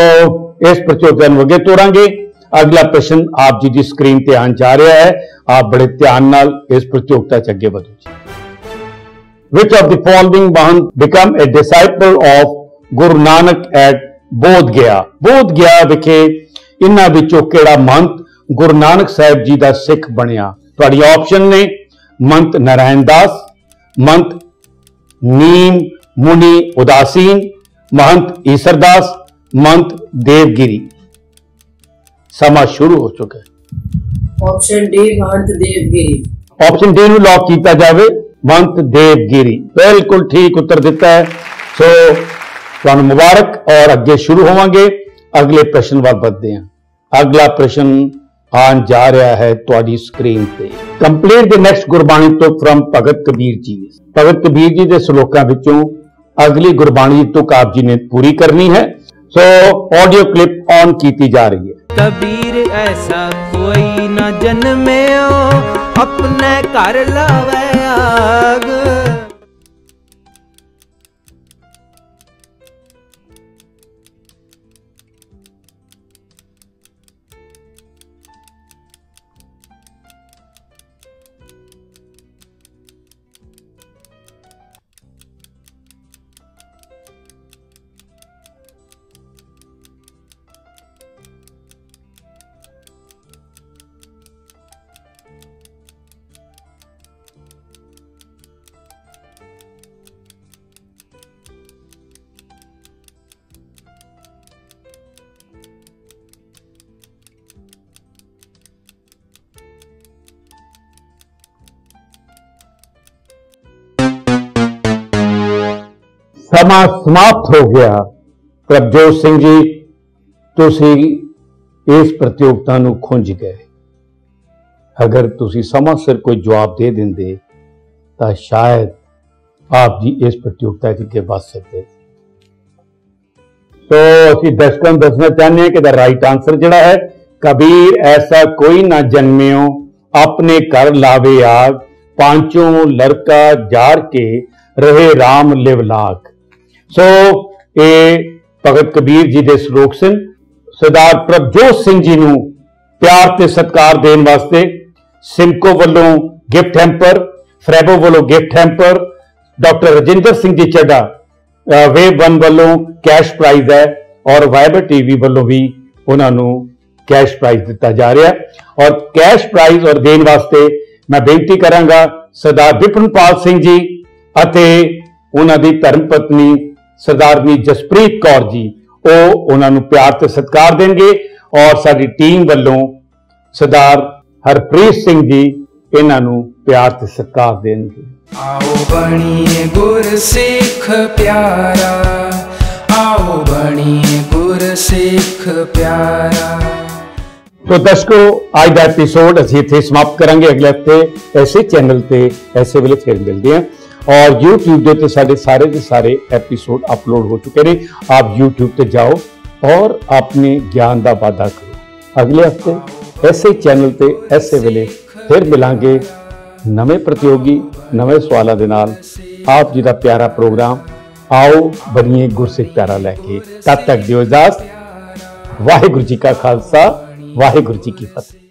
ਇਸ ਪ੍ਰਤੀਯੋਗਤਾ ਨੂੰ ਅੱਗੇ ਤੋਰਾਂਗੇ ਅਗਲਾ ਪ੍ਰਸ਼ਨ ਆਪ ਜੀ ਦੀ screen ਤੇ ਆਉਣ ਜਾ ਰਿਹਾ ਹੈ ਆਪ ਬੜੇ ਧਿਆਨ ਨਾਲ ਇਸ ਪ੍ਰਤੀਯੋਗਤਾ 'ਚ ਅੱਗੇ ਵਧੋ ਜੀ Which of the following Mahant become a disciple of Guru Nanak at Bodh Gaya. Bodh ਗਿਆ ਵਿਖੇ ਇਹਨਾਂ ਵਿੱਚੋਂ ਕਿਹੜਾ ਮੰਤ ਗੁਰੂ ਨਾਨਕ ਸਾਹਿਬ ਜੀ ਦਾ ਸਿੱਖ ਬਣਿਆ? ਤੁਹਾਡੀ ਆਪਸ਼ਨ ਨੇ ਮੰਤ ਨਰਾਇਣ ਦਾਸ ਮੰਤ ਨੀਮ ਮੁਨੀ ਉਦਾਸੀਨ ਮਹੰਤ ਈਸ਼ਰਦਾਸ ਮੰਤ ਦੇਵਗਿਰੀ। ਸਮਾਂ ਸ਼ੁਰੂ ਹੋ ਚੁੱਕਾ ਹੈ। Option D Mahant Devgiri. Option D ਨੂੰ ਲੌਕ ਕੀਤਾ ਜਾਵੇ ਮੰਤ ਦੇਵਗਿਰੀ। ਬਿਲਕੁਲ ਠੀਕ ਉੱਤਰ ਦਿੱਤਾ ਹੈ। ਸੋ ਤੁਹਾਨੂੰ ਮੁਬਾਰਕ ਔਰ ਅੱਗੇ ਸ਼ੁਰੂ ਹੋਵਾਂਗੇ। ਅਗਲੇ ਪ੍ਰਸ਼ਨ ਵੱਲ ਵਧਦੇ ਹਾਂ। ਅਗਲਾ ਪ੍ਰਸ਼ਨ ਆਨ ਜਾ ਰਿਹਾ ਹੈ ਤੁਹਾਡੀ ਸਕਰੀਨ ਤੇ। ਕੰਪਲੀਟ ਦੇ ਨੈਕਸਟ ਗੁਰਬਾਣੀ ਤੋਂ ਫ্রম ਭਗਤ ਕਬੀਰ ਜੀ। ਭਗਤ ਕਬੀਰ ਜੀ ਦੇ ਸ਼ਲੋਕਾਂ ਵਿੱਚੋਂ ਅਗਲੀ ਗੁਰਬਾਣੀ ਤੋਂ ਆਪ ਜੀ ਨੇ ਪੂਰੀ ਕਰਨੀ ਹੈ। ਸੋ ਆਡੀਓ ਕਲਿੱਪ ਔਨ ਕੀਤੀ ਜਾ ਰਹੀ ਹੈ। ਕਬੀਰ, ਐਸਾ ਕੋਈ ਨਾ ਜਨਮਿਓ, ਆਪਣੇ ਘਰ ਲਾਵੇ ਆਗ। ਸਮਾਂ ਸਮਾਪਤ ਹੋ ਗਿਆ ਪ੍ਰਭਜੋਤ ਸਿੰਘ ਜੀ ਤੁਸੀਂ ਇਸ ਪ੍ਰਤੀਯੋਗਤਾ ਨੂੰ ਖੁੰਝ ਗਏ ਅਗਰ ਤੁਸੀਂ ਸਮਾਂ ਸਿਰ ਕੋਈ ਜਵਾਬ ਦੇ ਦਿੰਦੇ ਤਾਂ ਸ਼ਾਇਦ ਆਪ ਜੀ ਇਸ ਪ੍ਰਤੀਯੋਗਤਾ ਵਿੱਚ ਅੱਗੇ ਵੱਧ ਸਕਦੇ ਸੀ। ਸੋ ਅਸੀਂ ਦਰਸ਼ਕਾਂ ਨੂੰ ਦੱਸਣਾ ਚਾਹੁੰਦੇ ਹਾਂ ਕਿ ਦਾ ਰਾਈਟ ਆਨਸਰ ਜਿਹੜਾ ਹੈ ਕਬੀਰ ਐਸਾ ਕੋਈ ਨਾ ਜਨਮਿਓ ਆਪਣੇ ਘਰ ਲਾਵੇ ਆਗ ਪਾਂਚੋਂ ਲੜਕਾ ਜਾਰ ਕੇ ਰਹੇ RAM ਲਿਵ ਲਾਗ ਸੋ ਇਹ ਭਗਤ ਕਬੀਰ ਜੀ ਦੇ ਸ਼ਲੋਕ ਸਨ। ਸਰਦਾਰ ਪ੍ਰਭਜੋਤ ਸਿੰਘ ਜੀ ਨੂੰ ਪਿਆਰ ਤੇ ਸਤਿਕਾਰ ਦੇਣ ਵਾਸਤੇ ਸਿਮਕੋ ਵੱਲੋਂ ਗਿਫਟ ਹੈਂਪਰ ਫਰੈਬੋ ਵੱਲੋਂ gift hamper doctor Rajinder Singh ji Chadha wave one ਵੱਲੋਂ ਕੈਸ਼ ਪ੍ਰਾਈਜ਼ ਹੈ ਔਰ ਵਾਈਬਰ ਟੀਵੀ ਵੱਲੋਂ ਵੀ ਉਹਨਾਂ ਨੂੰ ਕੈਸ਼ ਪ੍ਰਾਈਜ਼ ਦਿੱਤਾ ਜਾ ਰਿਹਾ ਔਰ ਕੈਸ਼ ਪ੍ਰਾਈਜ਼ ਔਰ ਦੇਣ ਵਾਸਤੇ ਮੈਂ ਬੇਨਤੀ ਕਰਾਂਗਾ ਸਰਦਾਰ ਵਿਪਨਪਾਲ ਸਿੰਘ ਜੀ ਅਤੇ ਉਹਨਾਂ ਦੀ ਧਰਮ ਪਤਨੀ ਸਰਦਾਰਨੀ ਜਸਪ੍ਰੀਤ ਕੌਰ ਜੀ ਉਹ ਉਹਨਾਂ ਨੂੰ ਪਿਆਰ ਤੇ ਸਤਿਕਾਰ ਦੇਣਗੇ ਔਰ ਸਾਡੀ ਟੀਮ ਵੱਲੋਂ ਸਰਦਾਰ ਹਰਪ੍ਰੀਤ ਸਿੰਘ ਜੀ ਇਹਨਾਂ ਨੂੰ ਪਿਆਰ ਤੇ ਸਤਿਕਾਰ ਦੇਣਗੇ। ਆਓ ਬਣੀਏ ਗੁਰ ਸਿੱਖ ਪਿਆਰਾ ਆਓ ਬਣੀਏ ਗੁਰ ਸਿੱਖ ਪਿਆਰਾ। ਤੋ ਦਰਸ਼ਕੋ ਅੱਜ ਦਾ ਐਪੀਸੋਡ ਅਸੀਂ ਇੱਥੇ ਸਮਾਪਤ ਕਰਾਂਗੇ। ਅਗਲੇ ਹਫ਼ਤੇ ਐਸੇ ਚੈਨਲ ਤੇ ਐਸੇ ਵੇਲੇ ਫਿਰ ਮਿਲਦੇ ਹਾਂ। ਔਰ YouTube ਦੇ ਉੱਤੇ ਸਾਡੇ ਸਾਰੇ ਦੇ ਸਾਰੇ ਐਪੀਸੋਡ ਅਪਲੋਡ ਹੋ ਚੁੱਕੇ ਨੇ। ਆਪ YouTube ਤੇ ਜਾਓ ਔਰ ਆਪਣੇ ਗਿਆਨ ਦਾ ਵਾਧਾ ਕਰੋ। ਅਗਲੇ ਹਫ਼ਤੇ ਐਸੇ ਚੈਨਲ ਤੇ ਐਸੇ ਵੇਲੇ ਫਿਰ ਮਿਲਾਂਗੇ ਨਵੇਂ ਪ੍ਰਤੀਯੋਗੀ, ਨਵੇਂ ਸਵਾਲਾਂ ਦੇ ਨਾਲ। ਆਪ ਜੀ ਦਾ ਪਿਆਰਾ ਪ੍ਰੋਗਰਾਮ, ਆਓ ਬਣੀਏ ਗੁਰਸਿੱਖ ਪਿਆਰਾ ਲੈ ਕੇ। ਤਦ ਤੱਕ ਦਿਓ ਇਜਾਜ਼ਤ। ਵਾਹਿਗੁਰੂ ਜੀ ਕਾ ਖਾਲਸਾ, ਵਾਹਿਗੁਰੂ ਜੀ ਕੀ ਫਤਿਹ।